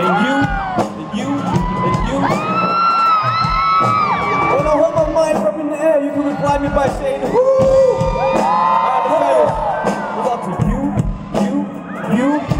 and you, and you, and you. When I hold my mic up in the air, you can reply me by saying, woo! Alright, the fellas, it's up to you, you, you,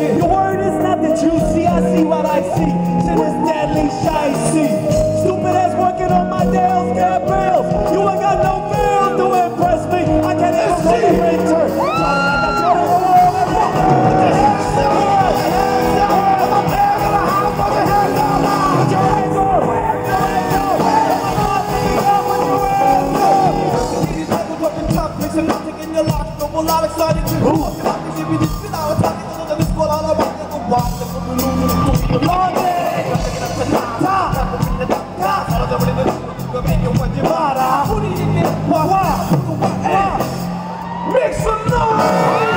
Your word is not that you see, I see what I see. Shit is deadly shicey. Stupid Make some noise!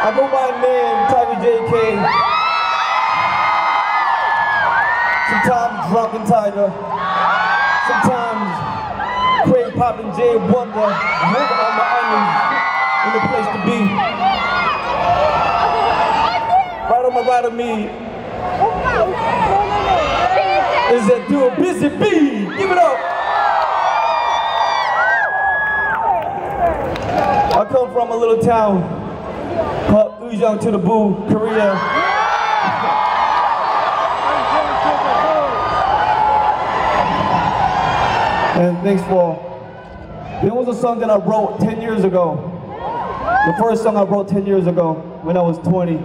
I go by name Tiger JK. Sometimes drunken Tiger. Sometimes Craig Poppin' J Wonder. Living on my onions in the place to be. Right on my right of me is that dude Busy Bee. Give it up. I come from a little town called Ujang to the Boo, Korea. And thanks for. There was a song that I wrote 10 years ago. The first song I wrote 10 years ago when I was 20.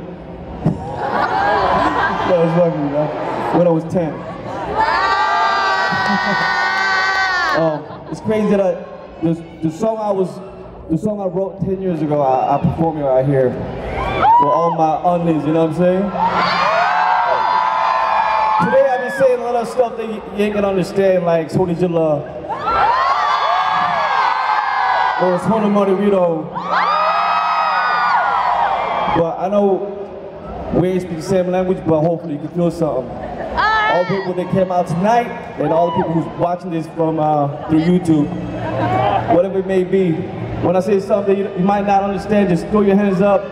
that was fucking, man. When I was 10. Um, it's crazy that I, the, the song I was, the song I wrote 10 years ago, I, I perform it right here for all my onions, you know what I'm saying? Today I've been saying a lot of stuff that you, you ain't gonna understand, like 소리 질러, it was we Morito. But I know we ain't speak the same language, but hopefully you can feel something. All people that came out tonight and all the people who's watching this from uh, through YouTube, whatever it may be, when I say something you, you might not understand, just throw your hands up,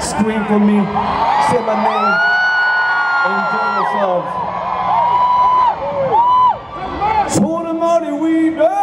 scream for me, say my name, and enjoy yourselves. the Money Weed!